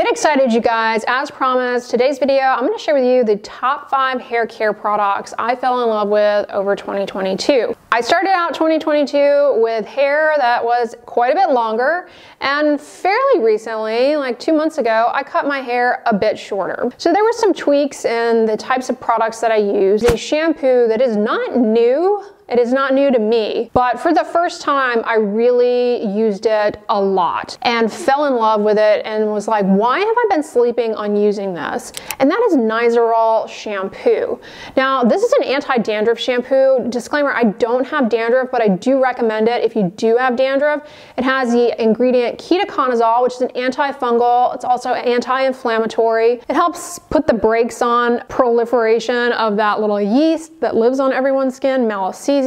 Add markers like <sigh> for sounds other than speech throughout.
Get excited, you guys. As promised, today's video, I'm gonna share with you the top five hair care products I fell in love with over 2022. I started out 2022 with hair that was quite a bit longer, and fairly recently, like two months ago, I cut my hair a bit shorter. So there were some tweaks in the types of products that I use. A shampoo that is not new, it is not new to me, but for the first time, I really used it a lot and fell in love with it and was like, why have I been sleeping on using this? And that is Nizoral shampoo. Now, this is an anti-dandruff shampoo. Disclaimer, I don't have dandruff, but I do recommend it if you do have dandruff. It has the ingredient ketoconazole, which is an antifungal. It's also anti-inflammatory. It helps put the brakes on proliferation of that little yeast that lives on everyone's skin,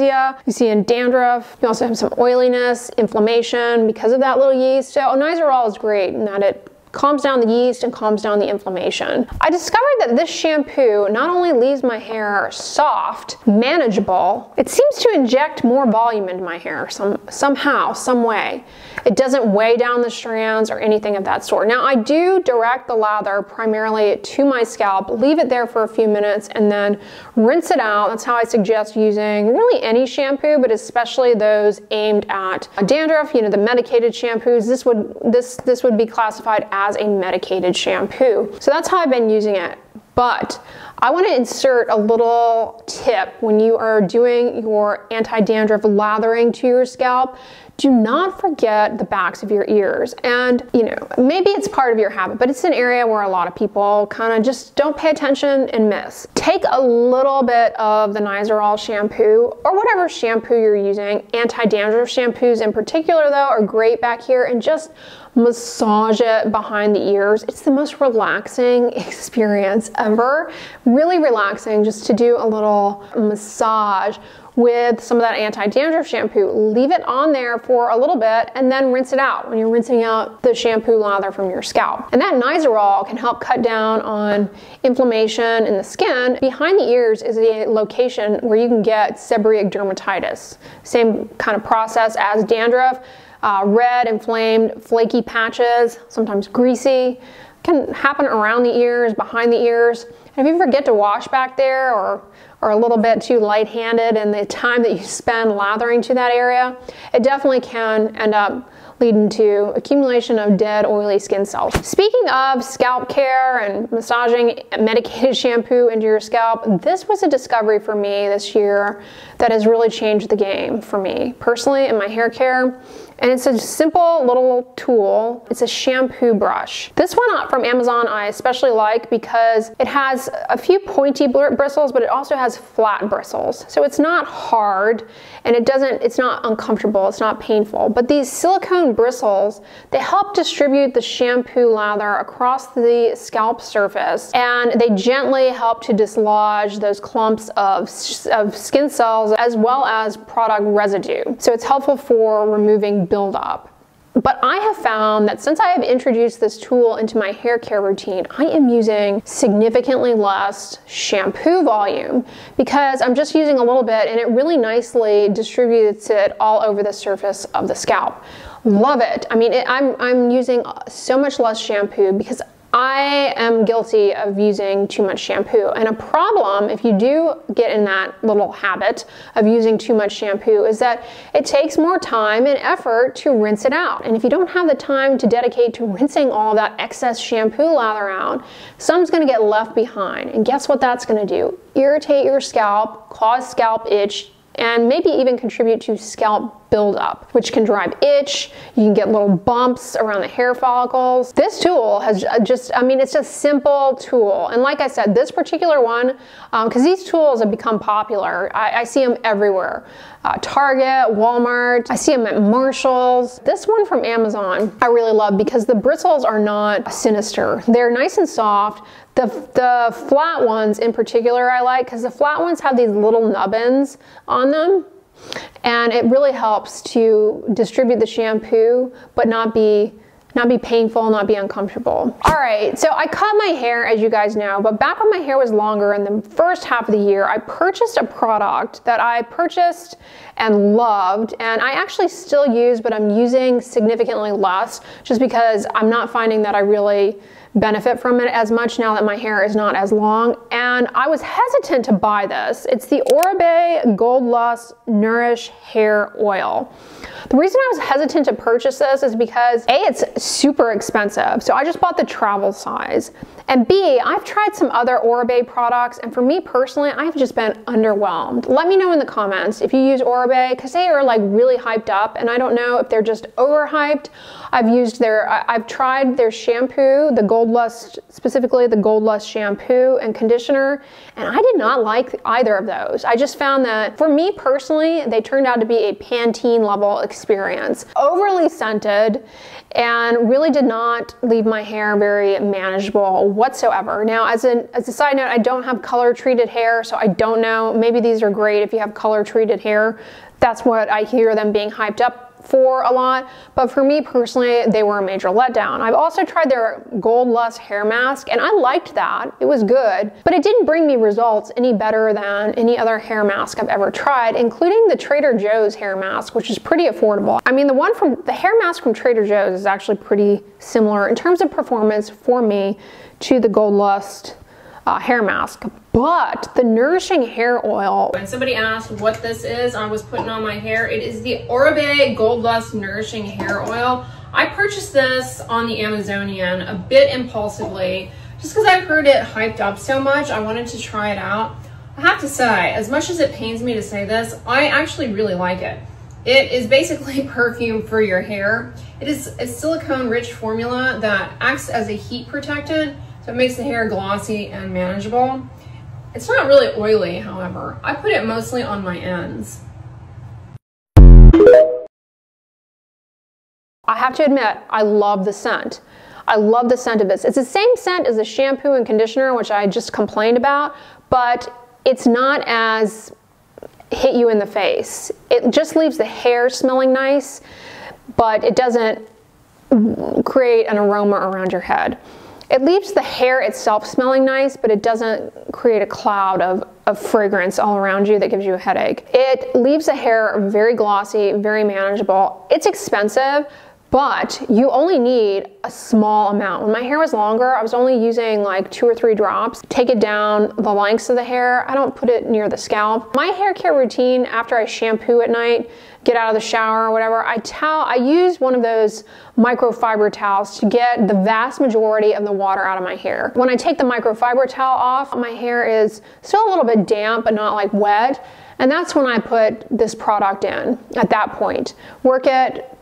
You see in dandruff. You also have some oiliness, inflammation because of that little yeast. So Nizoral is great in that it calms down the yeast and calms down the inflammation. I discovered that this shampoo not only leaves my hair soft, manageable, it seems to inject more volume into my hair some, somehow, some way. It doesn't weigh down the strands or anything of that sort. Now I do direct the lather primarily to my scalp, leave it there for a few minutes and then rinse it out. That's how I suggest using really any shampoo, but especially those aimed at dandruff, you know, the medicated shampoos. This would, this, this would be classified as as a medicated shampoo. So that's how I've been using it. But I want to insert a little tip when you are doing your anti-dandruff lathering to your scalp do not forget the backs of your ears. And, you know, maybe it's part of your habit, but it's an area where a lot of people kind of just don't pay attention and miss. Take a little bit of the Nizoral shampoo or whatever shampoo you're using. Anti-dandruff shampoos in particular, though, are great back here and just massage it behind the ears. It's the most relaxing <laughs> experience ever. Really relaxing just to do a little massage with some of that anti-dandruff shampoo. Leave it on there for a little bit and then rinse it out when you're rinsing out the shampoo lather from your scalp. And that Nizoral can help cut down on inflammation in the skin. Behind the ears is a location where you can get seborrheic dermatitis. Same kind of process as dandruff. Uh, red, inflamed, flaky patches, sometimes greasy, can happen around the ears, behind the ears. And if you forget to wash back there or are a little bit too light-handed and the time that you <laughs> spend lathering to that area, it definitely can end up leading to accumulation of dead oily skin cells. Speaking of scalp care and massaging medicated <laughs> shampoo into your scalp, this was a discovery for me this year that has really changed the game for me personally in my hair care. And it's a simple little tool. It's a shampoo brush. This one uh, from Amazon I especially like because it has a few pointy bristles, but it also has flat bristles. So it's not hard and it doesn't, it's not uncomfortable, it's not painful. But these silicone bristles, they help distribute the shampoo lather across the scalp surface and they gently help to dislodge those clumps of, of skin cells as well as product residue. So it's helpful for removing buildup. But I have found that since I have introduced this tool into my hair care routine, I am using significantly less shampoo volume because I'm just using a little bit and it really nicely distributes it all over the surface of the scalp. Love it. I mean, it, I'm, I'm using so much less shampoo because I am guilty of using too much shampoo. And a problem, if you do get in that little habit of using too much shampoo, is that it takes more time and effort to rinse it out. And if you don't have the time to dedicate to rinsing all that excess shampoo lather out, some's gonna get left behind. And guess what that's gonna do? Irritate your scalp, cause scalp itch, and maybe even contribute to scalp buildup, which can drive itch. You can get little bumps around the hair follicles. This tool has just, I mean, it's a simple tool. And like I said, this particular one, because um, these tools have become popular, I, I see them everywhere. Uh, Target, Walmart, I see them at Marshall's. This one from Amazon, I really love because the bristles are not sinister. They're nice and soft. The, the flat ones in particular I like because the flat ones have these little nubbins on them and it really helps to distribute the shampoo but not be not be painful, not be uncomfortable. All right, so I cut my hair as you guys know, but back when my hair was longer in the first half of the year, I purchased a product that I purchased and loved, and I actually still use, but I'm using significantly less just because I'm not finding that I really benefit from it as much now that my hair is not as long. And I was hesitant to buy this. It's the Oribe Gold Lust Nourish Hair Oil. The reason I was hesitant to purchase this is because A, it's super expensive. So I just bought the travel size. And B, I've tried some other Oribe products, and for me personally, I've just been underwhelmed. Let me know in the comments if you use Oribe, because they are like really hyped up, and I don't know if they're just overhyped. I've used their, I've tried their shampoo, the Gold Lust, specifically the Gold Lust shampoo and conditioner, and I did not like either of those. I just found that for me personally, they turned out to be a Pantene level experience. Overly scented, and really did not leave my hair very manageable whatsoever. Now, as, an, as a side note, I don't have color treated hair, so I don't know. Maybe these are great if you have color treated hair. That's what I hear them being hyped up for a lot, but for me personally, they were a major letdown. I've also tried their Gold Lust hair mask, and I liked that. It was good, but it didn't bring me results any better than any other hair mask I've ever tried, including the Trader Joe's hair mask, which is pretty affordable. I mean, the one from the hair mask from Trader Joe's is actually pretty similar in terms of performance for me to the Gold Lust uh, hair mask. But the Nourishing Hair Oil. When somebody asked what this is, I was putting on my hair. It is the Oribe Gold Lust Nourishing Hair Oil. I purchased this on the Amazonian a bit impulsively, just because I've heard it hyped up so much. I wanted to try it out. I have to say, as much as it pains me to say this, I actually really like it. It is basically <laughs> perfume for your hair. It is a silicone rich formula that acts as a heat protectant so it makes the hair glossy and manageable. It's not really oily, however. I put it mostly on my ends. I have to admit, I love the scent. I love the scent of this. It's the same scent as the shampoo and conditioner, which I just complained about, but it's not as hit you in the face. It just leaves the hair smelling nice, but it doesn't create an aroma around your head. It leaves the hair itself smelling nice, but it doesn't create a cloud of, of fragrance all around you that gives you a headache. It leaves the hair very glossy, very manageable. It's expensive, but you only need a small amount. When my hair was longer, I was only using like two or three drops. Take it down the lengths of the hair. I don't put it near the scalp. My hair care routine after I shampoo at night, get out of the shower or whatever, I towel, I use one of those microfiber towels to get the vast majority of the water out of my hair. When I take the microfiber towel off, my hair is still a little bit damp, but not like wet. And that's when I put this product in at that point. Work it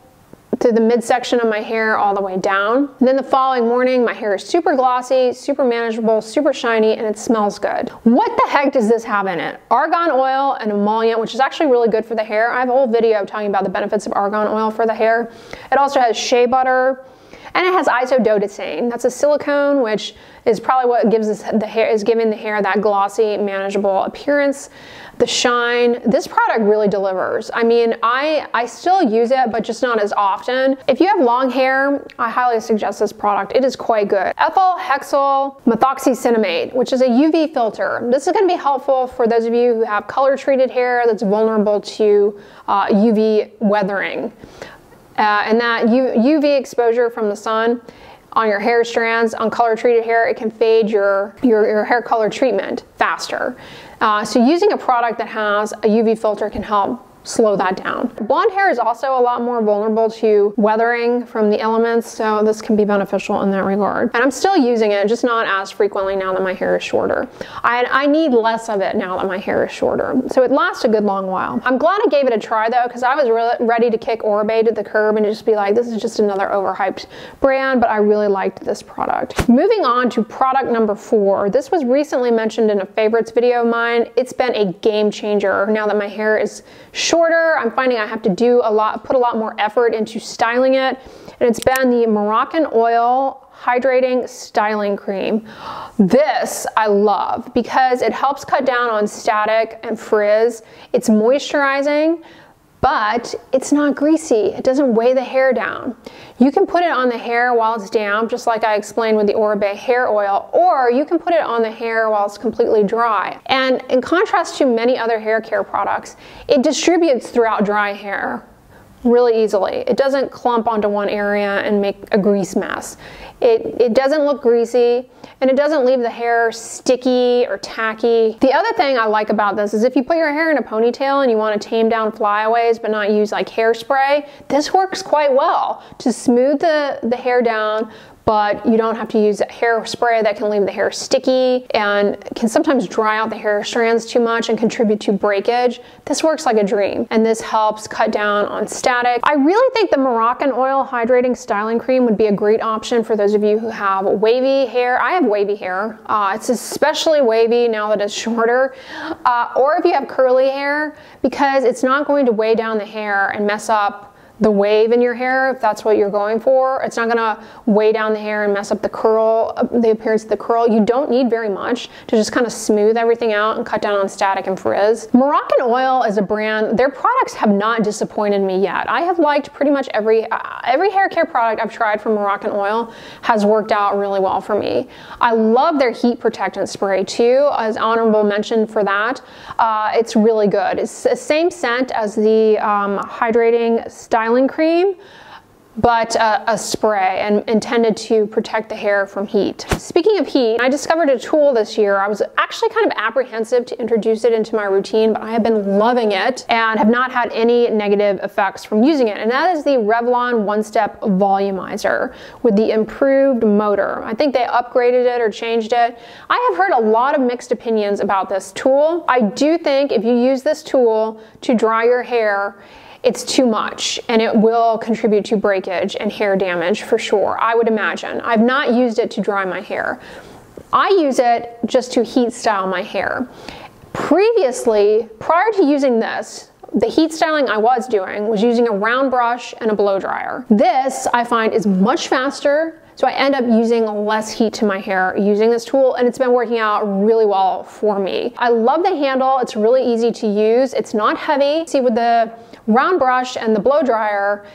to the midsection of my hair all the way down. And then the following morning, my hair is super glossy, super manageable, super shiny, and it smells good. What the heck does this have in it? Argan oil and emollient, which is actually really good for the hair. I have a whole video talking about the benefits of argan oil for the hair. It also has shea butter, and it has isododecane. That's a silicone, which is probably what gives the hair is giving the hair that glossy, manageable appearance the shine. This product really delivers. I mean, I, I still use it, but just not as often. If you have long hair, I highly suggest this product. It is quite good. Ethyl hexyl methoxycinnamate, which is a UV filter. This is gonna be helpful for those of you who have color treated hair that's vulnerable to uh, UV weathering. Uh, and that UV exposure from the sun on your hair strands, on color treated hair, it can fade your, your, your hair color treatment faster. Uh, so using a product that has a UV filter can help slow that down. Blonde hair is also a lot more vulnerable to weathering from the elements, so this can be beneficial in that regard. And I'm still using it, just not as frequently now that my hair is shorter. I, I need less of it now that my hair is shorter, so it lasts a good long while. I'm glad I gave it a try though, because I was really ready to kick Oribe to the curb and just be like, this is just another overhyped brand, but I really liked this product. Moving on to product number four. This was recently mentioned in a favorites video of mine. It's been a game changer now that my hair is short shorter. I'm finding I have to do a lot, put a lot more effort into styling it. And it's been the Moroccan Oil Hydrating Styling Cream. This I love because it helps cut down on static and frizz. It's moisturizing, but it's not greasy. It doesn't weigh the hair down. You can put it on the hair while it's damp, just like I explained with the Oribe hair oil, or you can put it on the hair while it's completely dry. And in contrast to many other hair care products, it distributes throughout dry hair really easily. It doesn't clump onto one area and make a grease mess. It, it doesn't look greasy and it doesn't leave the hair sticky or tacky. The other thing I like about this is if you put your hair in a ponytail and you want to tame down flyaways but not use like hairspray, this works quite well to smooth the, the hair down, but you don't have to use hairspray that can leave the hair sticky and can sometimes dry out the hair strands too much and contribute to breakage. This works like a dream and this helps cut down on static. I really think the Moroccan oil Hydrating Styling Cream would be a great option for those of you who have wavy hair. I have wavy hair. Uh, it's especially wavy now that it's <laughs> shorter. Uh, or if you have curly hair because it's not going to weigh down the hair and mess up the wave in your hair if that's what you're going for. It's not gonna weigh down the hair and mess up the curl, the appearance of the curl. You don't need very much to just kind of smooth everything out and cut down on static and frizz. Moroccan Oil is a brand, their products have not disappointed me yet. I have liked pretty much every, uh, every hair care product I've tried from Moroccan Oil has worked out really well for me. I love their heat protectant spray too, as honorable mention for that. Uh, it's really good. It's the same scent as the um, hydrating styling styling cream but uh, a spray and intended to protect the hair from heat. Speaking of heat, I discovered a tool this year. I was actually kind of apprehensive to introduce it into my routine, but I have been loving it and have not had any negative effects from using it. And that is the Revlon One Step Volumizer with the improved motor. I think they upgraded it or changed it. I have heard a lot of mixed opinions about this tool. I do think if you use this tool to dry your hair, it's too much and it will contribute to breakage and hair damage for sure, I would imagine. I've not used it to dry my hair. I use it just to heat style my hair. Previously, prior to using this, the heat styling I was doing was using a round brush and a blow dryer. This I find is much faster so I end up using less heat to my hair using this tool and it's been working out really well for me. I love the handle, it's really easy to use, it's not heavy. See with the round brush and the blow dryer,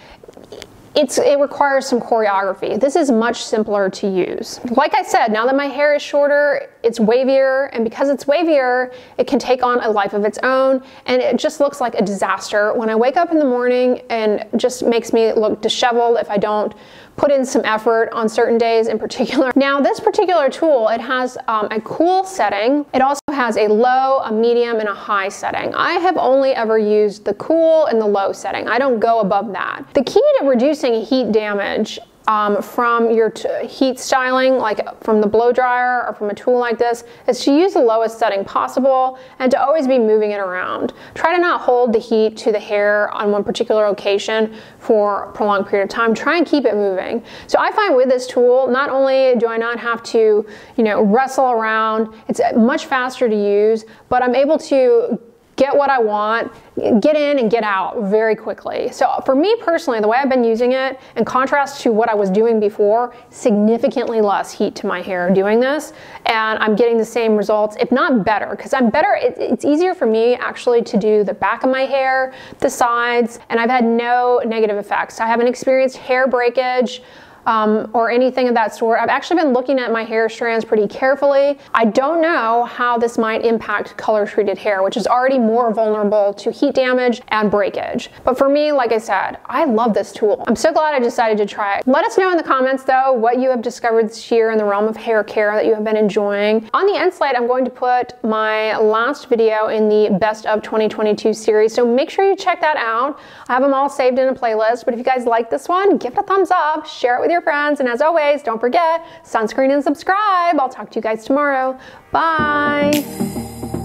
it's, it requires some choreography. This is much simpler to use. Like I said, now that my hair is shorter, it's wavier, and because it's wavier, it can take on a life of its own, and it just looks like a disaster. When I wake up in the morning and just makes me look disheveled if I don't put in some effort on certain days in particular. <laughs> Now this particular tool, it has um, a cool setting. It also has a low, a medium, and a high setting. I have only ever used the cool and the low setting. I don't go above that. The key to reducing heat damage um, from your heat styling, like from the blow dryer or from a tool like this, is to use the lowest setting possible and to always be moving it around. Try to not hold the heat to the hair on one particular location for a prolonged period of time. Try and keep it moving. So I find with this tool, not only do I not have to, you know, wrestle around, it's much faster to use, but I'm able to get what I want, get in and get out very quickly. So for me personally, the way I've been using it, in contrast to what I was doing before, significantly less heat to my hair doing this, and I'm getting the same results, if not better, because I'm better, it, it's easier for me actually to do the back of my hair, the sides, and I've had no negative effects. I haven't experienced hair breakage, um, or anything of that sort. I've actually been looking at my hair strands pretty carefully. I don't know how this might impact color treated hair, which is already more vulnerable to heat damage and breakage. But for me, like I said, I love this tool. I'm so glad I decided to try it. Let us know in the comments though what you have discovered this year in the realm of hair care that you have been enjoying. On the end slide, I'm going to put my last video in the best of 2022 series. So make sure you check that out. I have them all saved in a playlist, but if you guys like this one, give it a thumbs up, share it with your your friends. And as always, don't forget, sunscreen and subscribe. I'll talk to you guys tomorrow. Bye.